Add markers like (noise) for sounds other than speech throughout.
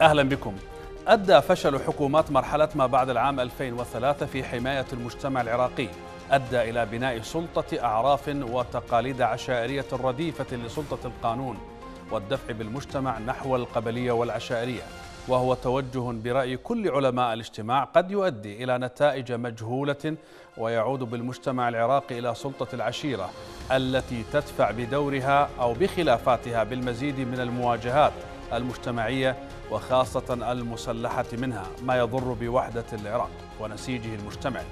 أهلا بكم. أدى فشل حكومات مرحلة ما بعد العام 2003 في حماية المجتمع العراقي. أدى إلى بناء سلطة أعراف وتقاليد عشائرية رديفة لسلطة القانون والدفع بالمجتمع نحو القبلية والعشائرية. وهو توجه برأي كل علماء الاجتماع قد يؤدي إلى نتائج مجهولة ويعود بالمجتمع العراقي إلى سلطة العشيرة التي تدفع بدورها أو بخلافاتها بالمزيد من المواجهات المجتمعية وخاصة المسلحة منها ما يضر بوحدة العراق ونسيجه المجتمعي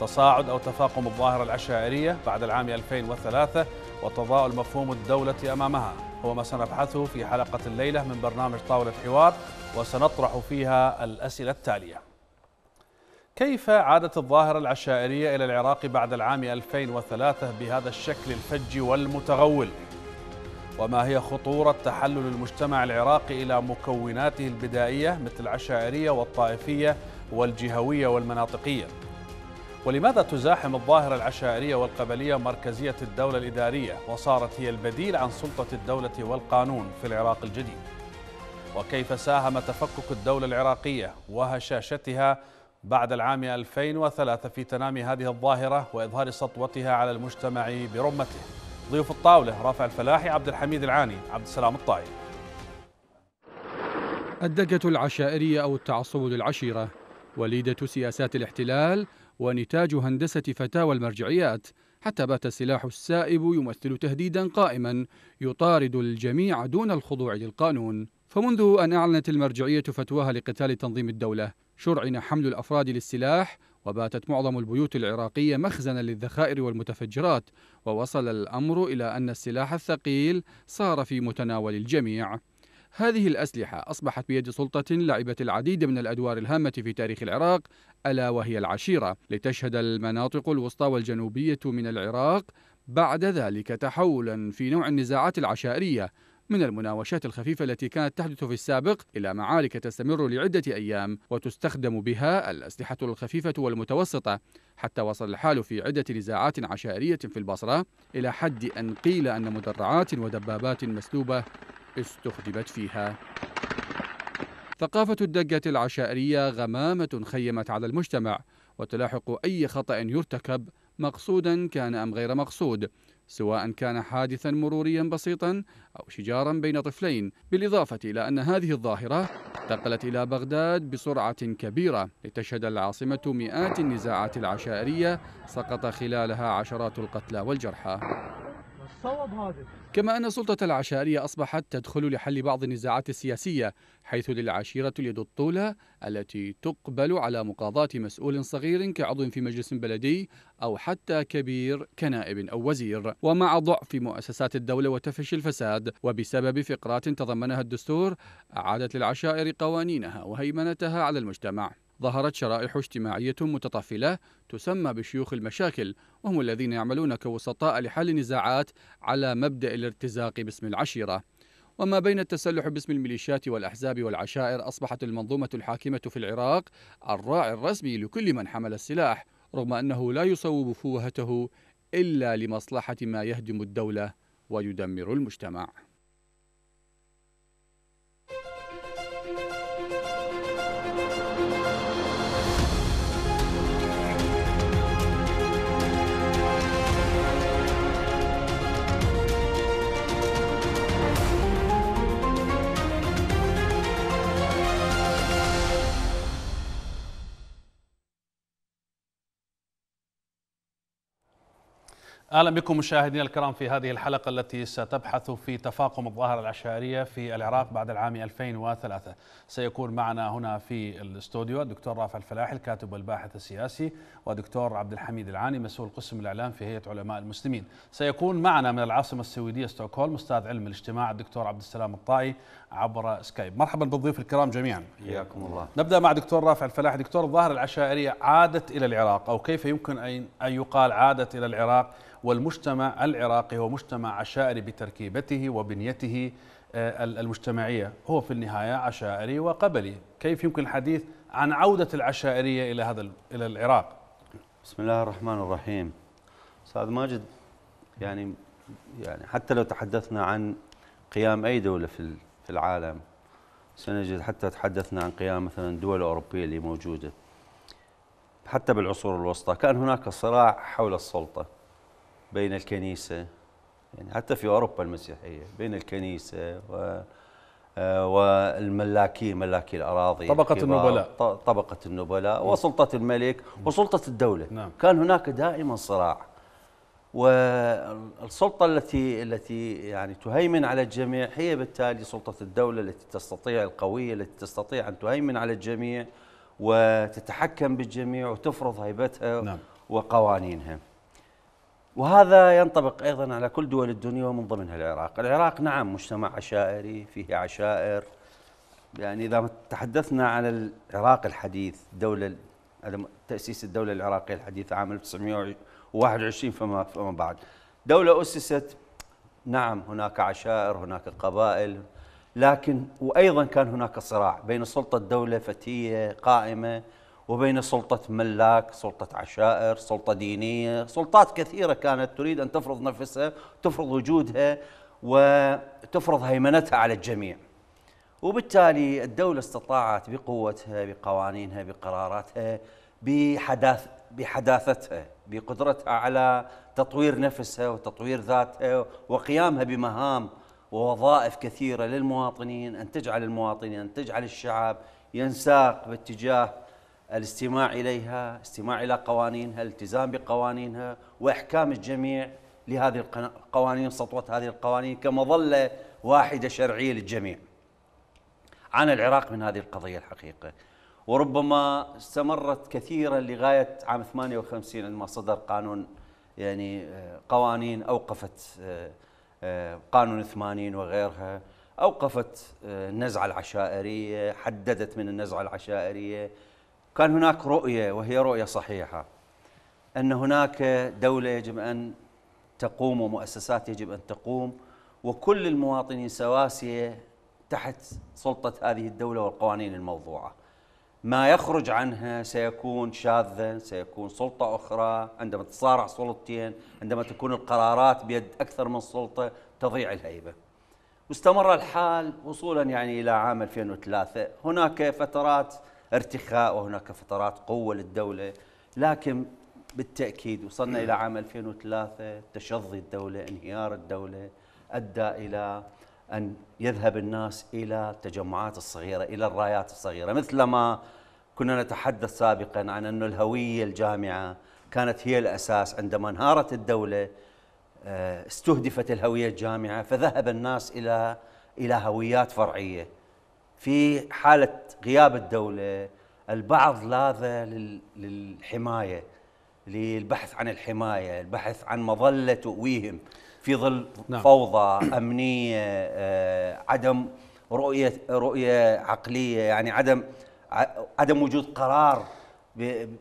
تصاعد أو تفاقم الظاهرة العشائرية بعد العام 2003 وتضاؤل مفهوم الدولة أمامها. هو ما سنبحثه في حلقة الليلة من برنامج طاولة حوار وسنطرح فيها الأسئلة التالية. كيف عادت الظاهرة العشائرية إلى العراق بعد العام 2003 بهذا الشكل الفج والمتغول؟ وما هي خطورة تحلل المجتمع العراقي إلى مكوناته البدائية مثل العشائرية والطائفية والجهوية والمناطقية؟ ولماذا تزاحم الظاهرة العشائرية والقبلية مركزية الدولة الإدارية وصارت هي البديل عن سلطة الدولة والقانون في العراق الجديد؟ وكيف ساهم تفكك الدولة العراقية وهشاشتها بعد العام 2003 في تنامي هذه الظاهرة وإظهار سطوتها على المجتمع برمته؟ ضيوف الطاولة رافع الفلاحي عبد الحميد العاني عبد السلام الطائي الدقة العشائرية أو التعصب للعشيرة وليدة سياسات الاحتلال ونتاج هندسة فتاوى المرجعيات حتى بات السلاح السائب يمثل تهديدا قائما يطارد الجميع دون الخضوع للقانون. فمنذ أن أعلنت المرجعية فتواها لقتال تنظيم الدولة شرعن حمل الأفراد للسلاح وباتت معظم البيوت العراقية مخزنا للذخائر والمتفجرات ووصل الأمر إلى أن السلاح الثقيل صار في متناول الجميع. هذه الأسلحة أصبحت بيد سلطة لعبت العديد من الأدوار الهامة في تاريخ العراق ألا وهي العشيرة. لتشهد المناطق الوسطى والجنوبية من العراق بعد ذلك تحولا في نوع النزاعات العشائرية من المناوشات الخفيفة التي كانت تحدث في السابق إلى معارك تستمر لعدة أيام وتستخدم بها الأسلحة الخفيفة والمتوسطة حتى وصل الحال في عدة نزاعات عشائرية في البصرة إلى حد أن قيل أن مدرعات ودبابات مسلوبة استخدمت فيها. ثقافة الدقة العشائرية غمامة خيمت على المجتمع وتلاحق أي خطأ يرتكب مقصودا كان أم غير مقصود. سواء كان حادثا مروريا بسيطا أو شجارا بين طفلين بالإضافة إلى أن هذه الظاهرة انتقلت إلى بغداد بسرعة كبيرة لتشهد العاصمة مئات النزاعات العشائرية سقط خلالها عشرات القتلى والجرحى. كما أن السلطة العشائرية أصبحت تدخل لحل بعض النزاعات السياسية حيث للعشيرة اليد الطولة التي تقبل على مقاضاة مسؤول صغير كعضو في مجلس بلدي أو حتى كبير كنائب أو وزير. ومع ضعف مؤسسات الدولة وتفشي الفساد وبسبب فقرات تضمنها الدستور أعادت للعشائر قوانينها وهيمنتها على المجتمع. ظهرت شرائح اجتماعية متطفلة تسمى بشيوخ المشاكل وهم الذين يعملون كوسطاء لحل النزاعات على مبدأ الارتزاق باسم العشيرة. وما بين التسلح باسم الميليشيات والأحزاب والعشائر أصبحت المنظومة الحاكمة في العراق الراعي الرسمي لكل من حمل السلاح رغم أنه لا يصوب فوهته إلا لمصلحة ما يهدم الدولة ويدمر المجتمع. أهلا بكم مشاهدينا الكرام في هذه الحلقة التي ستبحث في تفاقم الظاهرة العشائرية في العراق بعد العام 2003 سيكون معنا هنا في الاستوديو الدكتور رافع الفلاحي الكاتب والباحث السياسي ودكتور عبد الحميد العاني مسؤول قسم الإعلام في هيئة علماء المسلمين. سيكون معنا من العاصمة السويدية ستوكهولم أستاذ علم الاجتماع الدكتور عبد السلام الطائي عبر سكايب. مرحبا بالضيوف الكرام جميعا. حياكم الله. نبدأ مع دكتور رافع الفلاحي. دكتور الظاهرة العشائرية عادت إلى العراق أو كيف يمكن أن يقال عادت إلى العراق؟ والمجتمع العراقي هو مجتمع عشائري بتركيبته وبنيته آه، المجتمعية. هو في النهاية عشائري وقبلي. كيف يمكن الحديث عن عودة العشائرية إلى هذا إلى العراق؟ بسم الله الرحمن الرحيم. أستاذ ماجد يعني يعني حتى لو تحدثنا عن قيام أي دولة في في العالم سنجد حتى تحدثنا عن قيام مثلا الدول الأوروبية اللي موجودة. حتى بالعصور الوسطى كان هناك صراع حول السلطة. بين الكنيسة يعني حتى في أوروبا المسيحية بين الكنيسة و آه، والملاكين ملاكي الأراضي طبقة النبلاء. طبقة النبلاء وسلطة الملك وسلطة الدولة. نعم. كان هناك دائما صراع. والسلطة التي التي يعني تهيمن على الجميع هي بالتالي سلطة الدولة التي تستطيع القوية التي تستطيع أن تهيمن على الجميع وتتحكم بالجميع وتفرض هيبتها نعم. وقوانينها. وهذا ينطبق أيضا على كل دول الدنيا ومن ضمنها العراق. العراق نعم مجتمع عشائري فيه عشائر. يعني إذا تحدثنا عن العراق الحديث دولة تأسيس الدولة العراقية الحديثة عام 1921 فما فما بعد. دولة أسست نعم هناك عشائر هناك قبائل لكن وأيضا كان هناك صراع بين سلطة دولة فتية قائمة وبين سلطة ملاك سلطة عشائر سلطة دينية سلطات كثيرة كانت تريد أن تفرض نفسها تفرض وجودها وتفرض هيمنتها على الجميع. وبالتالي الدولة استطاعت بقوتها بقوانينها بقراراتها بحداث بحداثتها بقدرتها على تطوير نفسها وتطوير ذاتها وقيامها بمهام ووظائف كثيرة للمواطنين أن تجعل المواطنين أن تجعل الشعب ينساق باتجاه الاستماع إليها استماع إلى قوانينها الالتزام بقوانينها وإحكام الجميع لهذه القوانين سطوة هذه القوانين كمظلة واحدة شرعية للجميع. عانى العراق من هذه القضية الحقيقة. وربما استمرت كثيرا لغاية عام 58 عندما صدر قانون يعني آه، قوانين أوقفت آه، آه، قانون 80 وغيرها أوقفت النزعة العشائرية حددت من النزعة العشائرية كان هناك رؤية وهي رؤية صحيحة أن هناك دولة يجب أن تقوم ومؤسسات يجب أن تقوم وكل المواطنين سواسية تحت سلطة هذه الدولة والقوانين الموضوعة. ما يخرج عنها سيكون شاذا سيكون سلطة أخرى عندما تصارع سلطتين عندما تكون القرارات بيد أكثر من سلطة تضيع الهيبة. واستمر الحال وصولا يعني إلى عام 2003 هناك فترات ارتخاء وهناك فترات قوة للدولة لكن بالتأكيد وصلنا إلى عام 2003 تشظي الدولة انهيار الدولة أدى إلى أن يذهب الناس إلى التجمعات الصغيرة إلى الرايات الصغيرة. مثلما كنا نتحدث سابقا عن أن الهوية الجامعة كانت هي الأساس عندما انهارت الدولة آه، استهدفت الهوية الجامعة فذهب الناس إلى إلى هويات فرعية. في حالة غياب الدولة البعض لاذ للحماية للبحث عن الحماية البحث عن مظلة تؤويهم في ظل نعم. فوضى أمنية آه، عدم رؤية رؤية عقلية يعني عدم عدم وجود قرار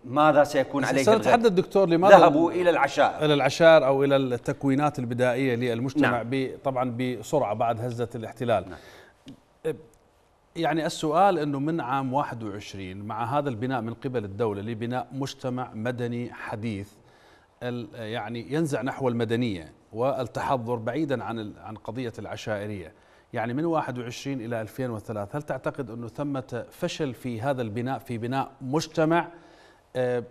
ماذا سيكون عليه سنتحدث دكتور لماذا ذهبوا إلى العشائر إلى العشائر أو إلى التكوينات البدائية للمجتمع نعم. طبعا بسرعة بعد هزة الاحتلال نعم. يعني السؤال إنه من عام 21 مع هذا البناء من قبل الدولة لبناء مجتمع مدني حديث يعني ينزع نحو المدنية والتحضر بعيدا عن عن قضية العشائرية. يعني من 21 إلى 2003 هل تعتقد إنه ثمة فشل في هذا البناء في بناء مجتمع آه،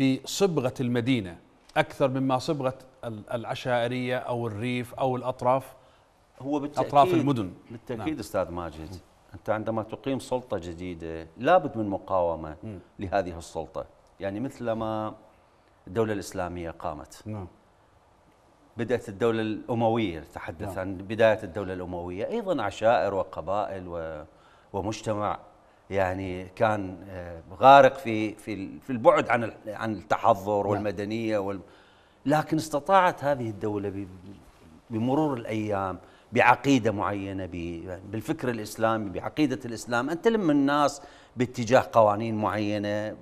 بصبغة المدينة أكثر مما صبغة العشائرية أو الريف أو الأطراف؟ هو بالتأكيد أطراف المدن. بالتأكيد نعم. أستاذ ماجد. أنت عندما تقيم سلطة جديدة لابد من مقاومة م. لهذه السلطة يعني مثلما الدولة الإسلامية قامت نعم بدأت الدولة الأموية تحدث نعم. عن بداية الدولة الأموية أيضا عشائر وقبائل و ومجتمع يعني كان آه، غارق في في في البعد عن عن التحضر نعم. والمدنية وال لكن استطاعت هذه الدولة بمرور الأيام بعقيدة معينة بالفكر الإسلامي بعقيدة الإسلام. ان تلم الناس باتجاه قوانين معينة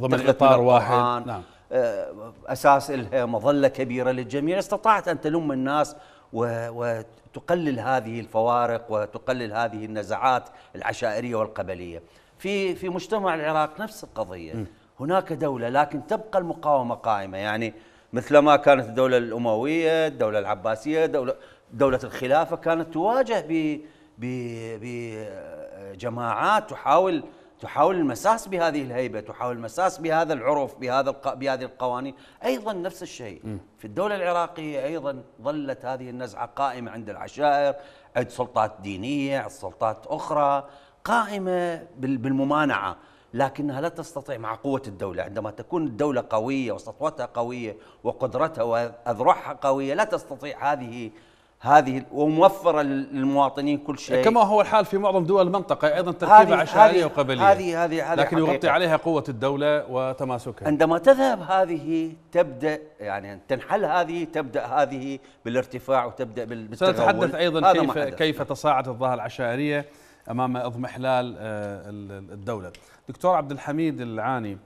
ضمن إطار واحد. نعم. آه، أساس لها مظلة كبيرة للجميع. استطاعت أن تلم الناس وتقلل هذه الفوارق وتقلل هذه النزعات العشائرية والقبلية. في في مجتمع العراق نفس القضية، هناك دولة لكن تبقى المقاومة قائمة. يعني مثلما كانت الدولة الأموية، الدولة العباسية، دوله دولة الخلافة كانت تواجه ب بجماعات تحاول تحاول المساس بهذه الهيبة، تحاول المساس بهذا العرف، بهذا بهذه القوانين، أيضا نفس الشيء، في الدولة العراقية أيضا ظلت هذه النزعة قائمة عند العشائر، عند سلطات دينية، عند سلطات أخرى، قائمة بالممانعة، لكنها لا تستطيع مع قوة الدولة، عندما تكون الدولة قوية وسطوتها قوية وقدرتها واذرعها قوية، لا تستطيع هذه هذه وموفرة للمواطنين كل شيء. كما هو الحال في معظم دول المنطقة أيضا تركيبه عشائريه وقبلية. هذه هذه لكن يغطي عليها قوة الدولة وتماسكها. عندما تذهب هذه تبدا يعني تنحل هذه تبدأ هذه بالارتفاع وتبدأ بالتغول سنتحدث أيضا كيف كيف تصاعدت الظاهره العشائرية أمام اضمحلال آه، الدولة. دكتور عبد الحميد العاني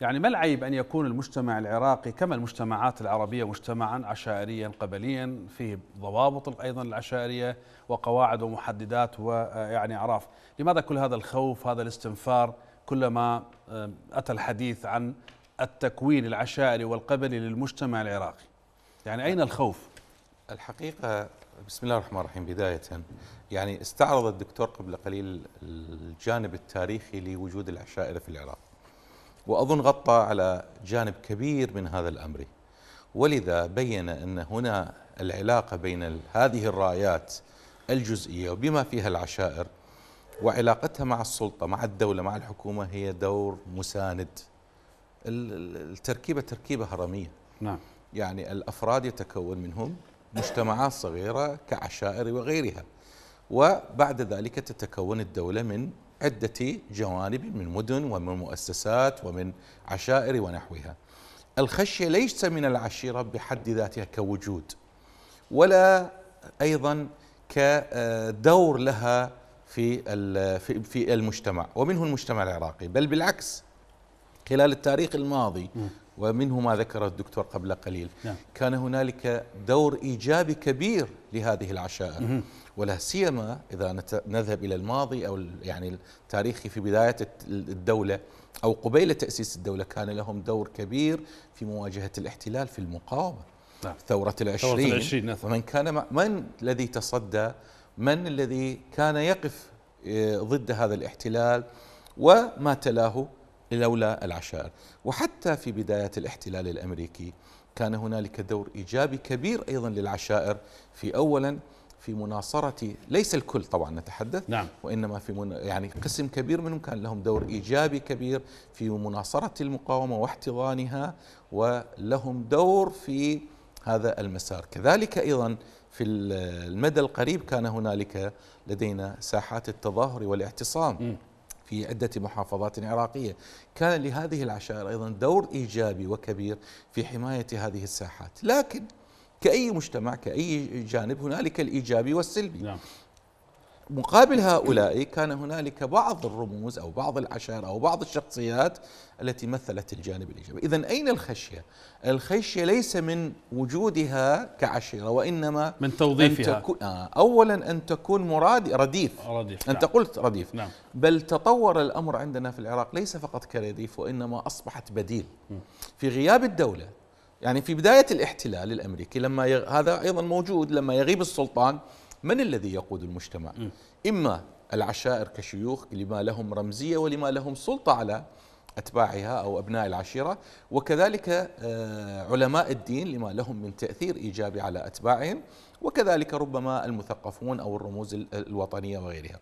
يعني ما العيب أن يكون المجتمع العراقي كما المجتمعات العربية مجتمعا عشائريا قبليا فيه ضوابط أيضا العشائرية وقواعد ومحددات ويعني أعراف. لماذا كل هذا الخوف هذا الاستنفار كلما أتى الحديث عن التكوين العشائري والقبلي للمجتمع العراقي؟ يعني أين الخوف؟ الحقيقة بسم الله الرحمن الرحيم بداية. يعني استعرض الدكتور قبل قليل الجانب التاريخي لوجود العشائر في العراق. وأظن غطى على جانب كبير من هذا الأمر. ولذا بين أن هنا العلاقة بين هذه الرايات الجزئية وبما فيها العشائر وعلاقتها مع السلطة مع الدولة مع الحكومة هي دور مساند. التركيبة تركيبة هرمية. نعم. يعني الأفراد يتكون منهم مجتمعات صغيرة كعشائر وغيرها وبعد ذلك تتكون الدولة من عدة جوانب من مدن ومن مؤسسات ومن عشائر ونحوها. الخشية ليس من العشيرة بحد ذاتها كوجود؟ ولا أيضا كدور لها في في المجتمع. ومنه المجتمع العراقي. بل بالعكس خلال التاريخ الماضي ومنه ما ذكر الدكتور قبل قليل نعم. كان هنالك دور إيجابي كبير لهذه العشائر. ولا سيما إذا نذهب إلى الماضي أو يعني التاريخي في بداية الدولة أو قبيل تأسيس الدولة. كان لهم دور كبير في مواجهة الاحتلال في المقاومة. نعم. ثورة العشرين, ثورة العشرين نعم. ومن كان من الذي تصدى؟ من الذي كان يقف آه، ضد هذا الاحتلال؟ وما تلاه لولا العشائر وحتى في بداية الاحتلال الأمريكي كان هنالك دور إيجابي كبير أيضا للعشائر في أولا في مناصرة ليس الكل طبعا نتحدث نعم. وإنما في من يعني قسم كبير منهم كان لهم دور إيجابي كبير في مناصرة المقاومة واحتضانها ولهم دور في هذا المسار كذلك أيضا في المدى القريب كان هنالك لدينا ساحات التظاهر والاعتصام م. في عدة محافظات عراقية كان لهذه العشائر أيضا دور إيجابي وكبير في حماية هذه الساحات لكن كأي مجتمع كأي جانب هنالك الإيجابي والسلبي نعم. مقابل هؤلاء كان هنالك بعض الرموز أو بعض العشائر أو بعض الشخصيات التي مثلت الجانب الإيجابي إذا أين الخشية؟ الخشية ليس من وجودها كعشيرة وإنما من توظيفها أن تكون آه أولا أن تكون مراد رديف رديف أنت نعم. قلت رديف نعم. بل تطور الأمر عندنا في العراق ليس فقط كرديف وإنما أصبحت بديل في غياب الدولة يعني في بداية الاحتلال الأمريكي لما يغ... هذا أيضا موجود لما يغيب السلطان من الذي يقود المجتمع؟ م. إما العشائر كشيوخ لما لهم رمزية ولما لهم سلطة على أتباعها أو أبناء العشيرة وكذلك آه، علماء الدين لما لهم من تأثير إيجابي على أتباعهم وكذلك ربما المثقفون أو الرموز الوطنية وغيرها.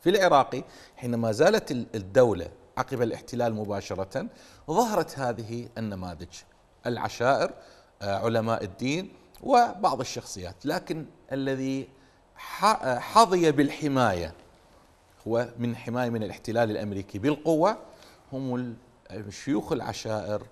في العراق حينما زالت الدولة عقب الاحتلال مباشرة ظهرت هذه النماذج. العشائر آه، علماء الدين وبعض الشخصيات لكن الذي حظي بالحماية هو من حماية من الاحتلال الأمريكي بالقوة هم شيوخ العشائر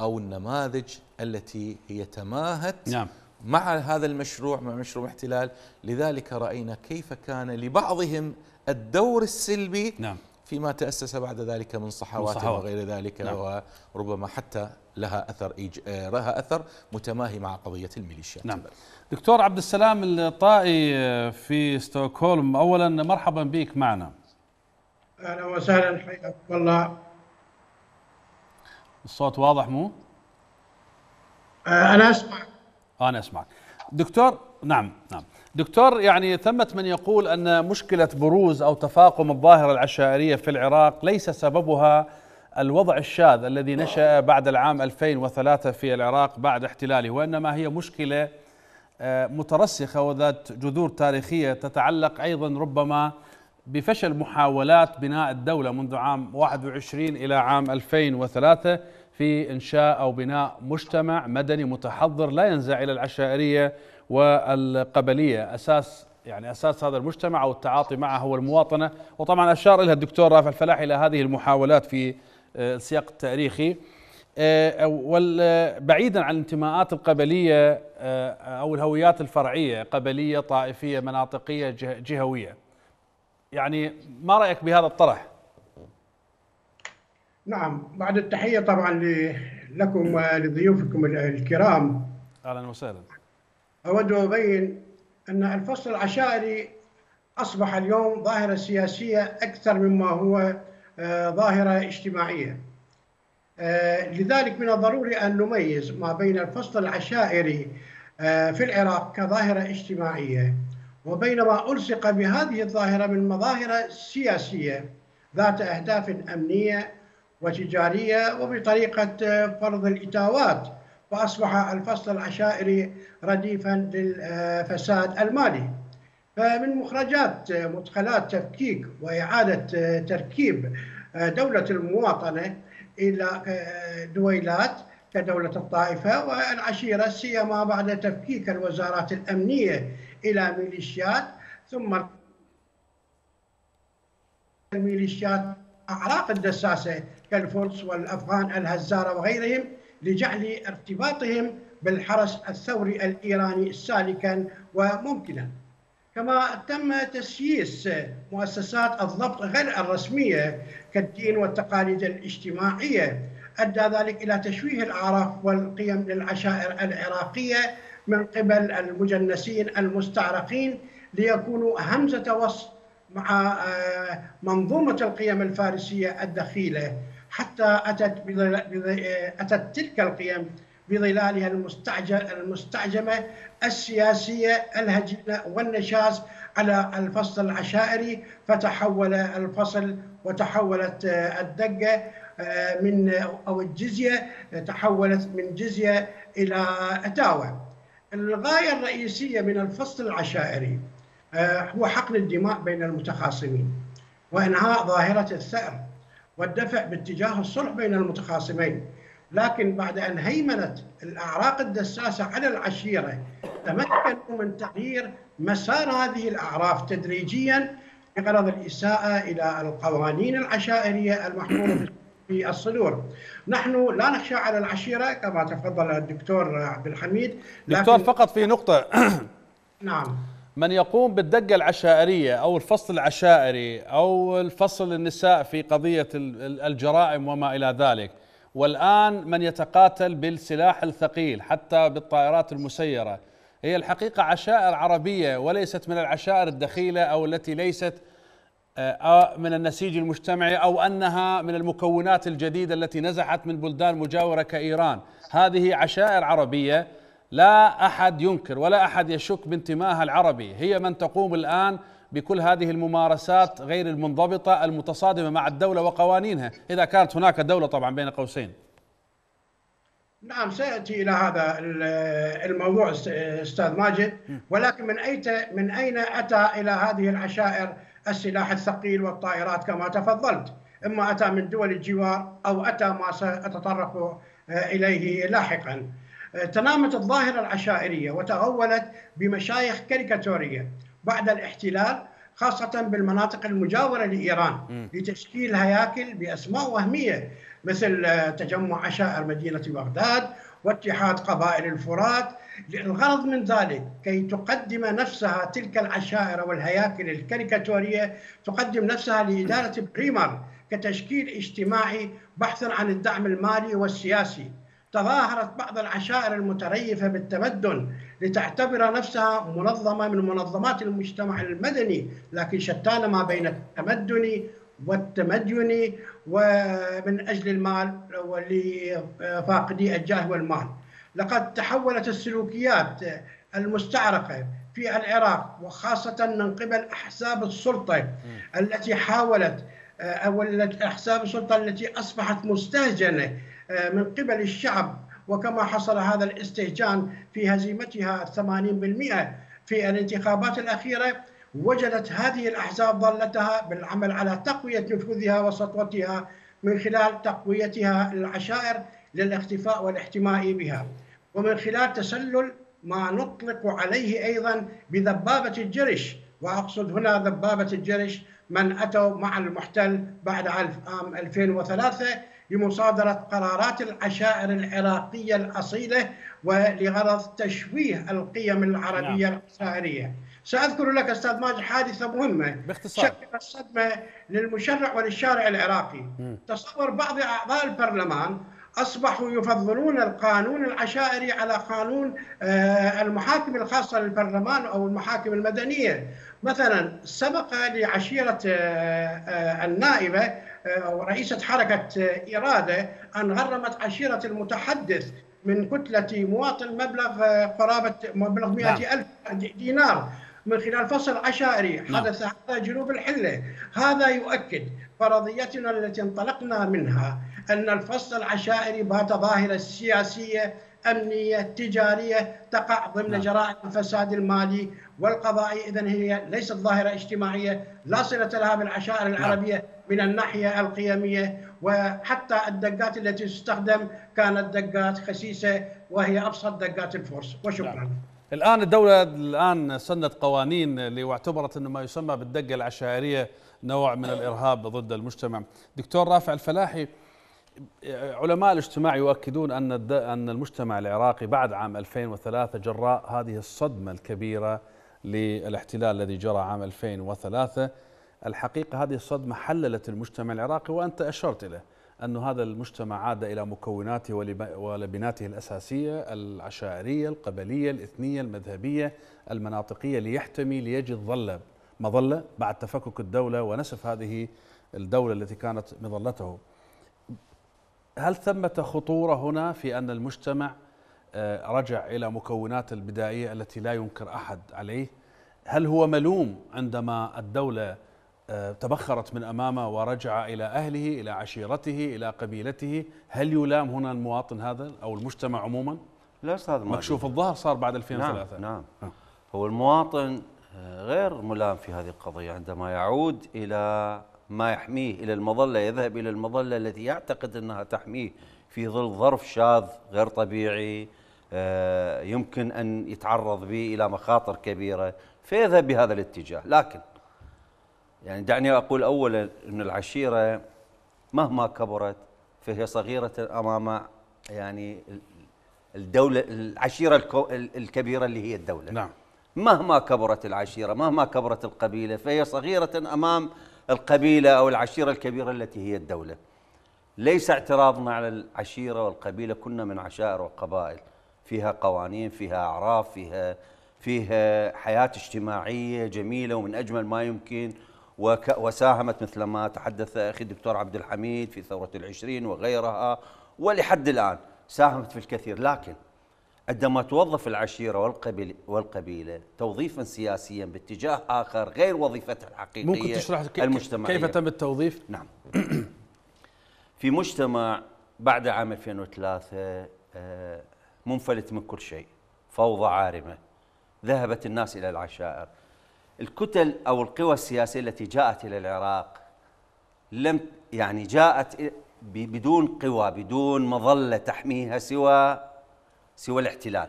أو النماذج التي هي تماهت نعم. مع هذا المشروع مع مشروع الاحتلال لذلك رأينا كيف كان لبعضهم الدور السلبي نعم. فيما تأسس بعد ذلك من صحوات وغير ذلك نعم. وربما حتى لها أثر إيج... لها أثر متماهي مع قضية الميليشيات. نعم. دكتور عبد السلام الطائي في ستوكهولم أولا مرحبا بك معنا. أهلا وسهلا حياكم الله. الصوت واضح مو؟ أنا أسمع. أنا أسمعك. دكتور نعم نعم. دكتور يعني ثمة من يقول أن مشكلة بروز أو تفاقم الظاهرة العشائرية في العراق ليس سببها الوضع الشاذ الذي نشأ بعد العام 2003 في العراق بعد احتلاله وإنما هي مشكلة آه، مترسخة وذات جذور تاريخية تتعلق أيضا ربما بفشل محاولات بناء الدولة منذ عام 21 إلى عام 2003 في إنشاء أو بناء مجتمع مدني متحضر لا ينزع إلى العشائرية والقبلية. أساس يعني أساس هذا المجتمع أو التعاطي معه هو المواطنة. وطبعا أشار إلى الدكتور رافع الفلاح إلى هذه المحاولات في آه، السياق التاريخي. آه، بعيدا عن الانتماءات القبلية آه، أو الهويات الفرعية قبلية طائفية مناطقية جهوية. يعني ما رأيك بهذا الطرح؟ نعم. بعد التحية طبعا لكم ولضيوفكم الكرام. أهلا وسهلا. أود أن أبين أن الفصل العشائري أصبح اليوم ظاهرة سياسية أكثر مما هو آه، ظاهرة اجتماعية. آه، لذلك من الضروري أن نميز ما بين الفصل العشائري آه، في العراق كظاهرة اجتماعية وبين ما ألصق بهذه الظاهرة من مظاهر سياسية ذات أهداف أمنية وتجارية وبطريقة فرض الإتاوات. فأصبح الفصل العشائري رديفا للفساد المالي. فمن مخرجات مدخلات تفكيك وإعادة تركيب دولة المواطنة إلى دويلات كدولة الطائفة والعشيرة سيما بعد تفكيك الوزارات الأمنية إلى ميليشيات ثم الميليشيات أعراق الدساسة كالفرس والأفغان الهزارة وغيرهم لجعل ارتباطهم بالحرس الثوري الإيراني سالكا وممكنا. كما تم تسييس مؤسسات الضبط غير الرسمية كالدين والتقاليد الاجتماعية أدى ذلك إلى تشويه الأعراف والقيم للعشائر العراقية من قبل المجنسين المستعرقين ليكونوا همزة وصل مع آه، منظومة القيم الفارسية الدخيلة. حتى أتت, أتت تلك القيم بظلالها المستعجمة السياسية الهجينة والنشاز على الفصل العشائري فتحول الفصل وتحولت آه، الدقة آه، من أو الجزية تحولت من جزية إلى أتاوة الغاية الرئيسية من الفصل العشائري آه، هو حقن الدماء بين المتخاصمين وإنهاء ظاهرة الثأر. والدفع باتجاه الصلح بين المتخاصمين. لكن بعد أن هيمنت الأعراق الدساسة على العشيرة تمكنوا من تغيير مسار هذه الأعراف تدريجيا بغرض الإساءة إلى القوانين العشائرية المحفوظة في الصدور. نحن لا نخشى على العشيرة كما تفضل الدكتور عبد الحميد دكتور فقط في نقطة. نعم. من يقوم بالدقة العشائرية أو الفصل العشائري أو الفصل النساء في قضية الجرائم وما إلى ذلك. والآن من يتقاتل بالسلاح الثقيل حتى بالطائرات المسيرة. هي الحقيقة عشائر عربية وليست من العشائر الدخيلة أو التي ليست آه، من النسيج المجتمعي أو أنها من المكونات الجديدة التي نزحت من بلدان مجاورة كإيران، هذه عشائر عربية لا أحد ينكر ولا أحد يشك بانتمائها العربي، هي من تقوم الآن بكل هذه الممارسات غير المنضبطة المتصادمة مع الدولة وقوانينها، إذا كانت هناك دولة طبعا بين قوسين. نعم سيأتي إلى هذا الموضوع أستاذ ماجد. ولكن من اي من أين أتى إلى هذه العشائر السلاح الثقيل والطائرات كما تفضلت؟ إما أتى من دول الجوار أو أتى ما ساتطرق إليه لاحقا. تنامت الظاهرة العشائرية وتغولت بمشايخ كاريكاتورية بعد الاحتلال خاصة بالمناطق المجاورة لإيران لتشكيل هياكل بأسماء وهمية مثل تجمع عشائر مدينة بغداد واتحاد قبائل الفرات. الغرض من ذلك كي تقدم نفسها تلك العشائر والهياكل الكاريكاتورية تقدم نفسها لإدارة بريمر كتشكيل اجتماعي بحثا عن الدعم المالي والسياسي. تظاهرت بعض العشائر المتريفة بالتمدن لتعتبر نفسها منظمة من منظمات المجتمع المدني لكن شتان ما بين التمدن والتمدن ومن أجل المال ولفاقدي الجاه والمال. لقد تحولت السلوكيات المستعرقة في العراق وخاصة من قبل أحزاب السلطة التي حاولت أو أحزاب السلطة التي أصبحت مستهجنة من قبل الشعب. وكما حصل هذا الاستهجان في هزيمتها 80% في الانتخابات الأخيرة وجدت هذه الأحزاب ضالتها بالعمل على تقوية نفوذها وسطوتها من خلال تقويتها العشائر للاختفاء والاحتماء بها. ومن خلال تسلل ما نطلق عليه أيضا بذبابة الجرش. وأقصد هنا ذبابة الجرش من أتوا مع المحتل بعد عام 2003 لمصادرة قرارات العشائر العراقية الأصيلة ولغرض تشويه القيم العربية نعم. العشائرية سأذكر لك أستاذ ماجد حادثة مهمة باختصار شكلت صدمة للمشرع وللشارع العراقي م. تصور بعض أعضاء البرلمان أصبحوا يفضلون القانون العشائري على قانون آه، المحاكم الخاصة للبرلمان أو المحاكم المدنية مثلا سبق لعشيرة آه، آه، النائبة رئيسة حركة إرادة أن غرمت عشيرة المتحدث من كتلة مواطن مبلغ قرابة مبلغ 100 نعم. ألف دينار من خلال فصل عشائري نعم. حدث على جنوب الحلة هذا يؤكد فرضيتنا التي انطلقنا منها أن الفصل العشائري بات ظاهرة سياسية أمنية تجارية تقع ضمن نعم. جرائم الفساد المالي والقضائي إذا هي ليست ظاهرة اجتماعية لا صلة لها بالعشائر نعم. العربية من الناحية القيمية وحتى الدقات التي تستخدم كانت دقات خسيسة وهي أبسط دقات الفرس. وشكرا. نعم. الآن الدولة الآن سنت قوانين اللي واعتبرت أنه ما يسمى بالدقة العشائرية نوع من الإرهاب ضد المجتمع. دكتور رافع الفلاحي علماء الاجتماع يؤكدون أن أن المجتمع العراقي بعد عام 2003 جراء هذه الصدمة الكبيرة للاحتلال الذي جرى عام 2003 الحقيقة هذه الصدمة حللت المجتمع العراقي وأنت أشرت إليه أن هذا المجتمع عاد إلى مكوناته ولبناته الأساسية العشائرية القبلية الإثنية المذهبية المناطقية ليحتمي ليجد ظلة مظلة بعد تفكك الدولة ونسف هذه الدولة التي كانت مظلته. هل ثمة خطورة هنا في أن المجتمع آه، رجع إلى مكونات البدائية التي لا ينكر أحد عليه؟ هل هو ملوم عندما الدولة تبخرت من أمامه ورجع إلى أهله إلى عشيرته إلى قبيلته. هل يلام هنا المواطن هذا أو المجتمع عموما؟ لا أستاذ مكشوف الظهر صار بعد 2003 نعم, نعم. آه. هو المواطن غير ملام في هذه القضية. عندما يعود إلى ما يحميه إلى المظلة يذهب إلى المظلة التي يعتقد أنها تحميه في ظل ظرف شاذ غير طبيعي آه، يمكن أن يتعرض به إلى مخاطر كبيرة فيذهب بهذا الاتجاه. لكن يعني دعني أقول أولا أن العشيرة مهما كبرت فهي صغيرة أمام يعني الدولة العشيرة الكبيرة اللي هي الدولة. نعم. مهما كبرت العشيرة مهما كبرت القبيلة فهي صغيرة أمام القبيلة أو العشيرة الكبيرة التي هي الدولة. ليس اعتراضنا على العشيرة والقبيلة كنا من عشائر وقبائل. فيها قوانين فيها أعراف فيها فيها حياة اجتماعية جميلة ومن أجمل ما يمكن. وساهمت مثل ما تحدث أخي الدكتور عبد الحميد في ثورة العشرين وغيرها ولحد الآن ساهمت في الكثير. لكن عندما توظف العشيرة والقبيلة, والقبيلة توظيفا سياسيا باتجاه آخر غير وظيفتها الحقيقية ممكن تشرح المجتمعية. كيف تم التوظيف؟ نعم. في مجتمع بعد عام 2003 آه، منفلت من كل شيء فوضى عارمة ذهبت الناس إلى العشائر. الكتل أو القوى السياسية التي جاءت إلى العراق لم يعني جاءت بدون قوى بدون مظلة تحميها سوى سوى الاحتلال.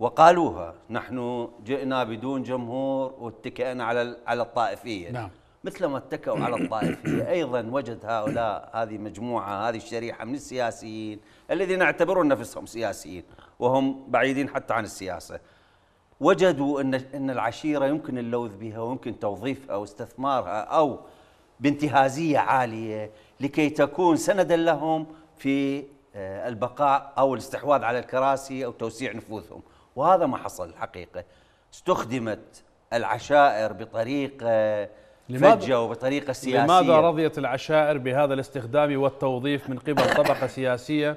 وقالوها نحن جئنا بدون جمهور واتكئنا على على الطائفية. نعم. مثل ما اتكأوا على الطائفية. (clears throat) أيضا وجد هؤلاء هذه مجموعة هذه الشريحة من السياسيين الذين يعتبرون نفسهم سياسيين وهم بعيدين حتى عن السياسة. وجدوا أن أن العشيرة يمكن اللوذ بها ويمكن توظيفها أو استثمارها أو بانتهازية عالية لكي تكون سندا لهم في آه، البقاء أو الاستحواذ على الكراسي أو توسيع نفوذهم. وهذا ما حصل الحقيقة استخدمت العشائر بطريقة فجة وبطريقة سياسية. لماذا رضيت العشائر بهذا الاستخدام والتوظيف من قبل طبقة سياسية؟